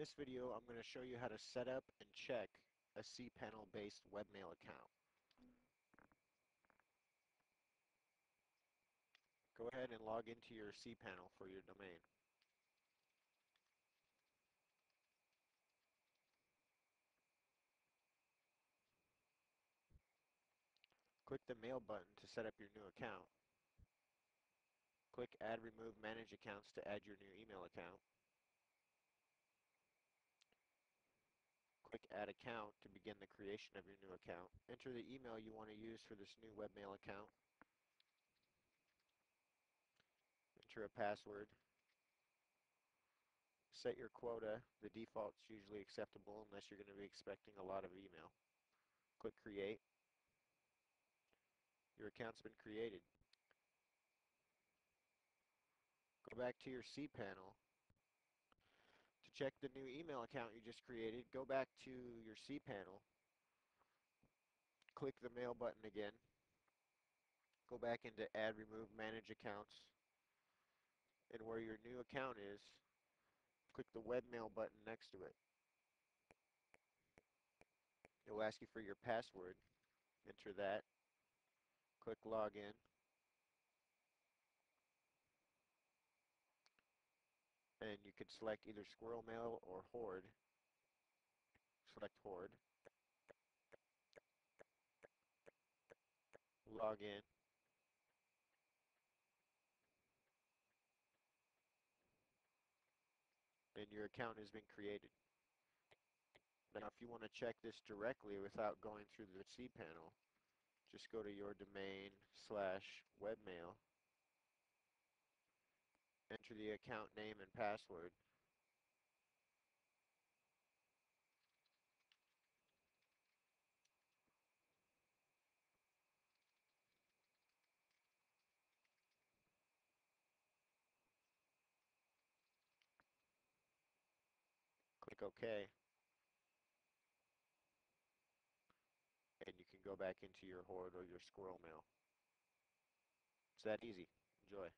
this video, I'm going to show you how to set up and check a cPanel based webmail account. Go ahead and log into your cPanel for your domain. Click the Mail button to set up your new account. Click Add Remove Manage Accounts to add your new email account. Click Add Account to begin the creation of your new account. Enter the email you want to use for this new webmail account. Enter a password. Set your quota. The default's usually acceptable unless you're going to be expecting a lot of email. Click Create. Your account's been created. Go back to your cPanel. Check the new email account you just created, go back to your cPanel. Click the Mail button again. Go back into Add, Remove, Manage Accounts. And where your new account is, click the Webmail button next to it. It will ask you for your password. Enter that. Click Login. And you could select either SquirrelMail or Horde. Select Horde. Log in. And your account has been created. Now if you want to check this directly without going through the cPanel, just go to your domain slash webmail enter the account name and password. Click OK. And you can go back into your Horde or your SquirrelMail. It's that easy. Enjoy.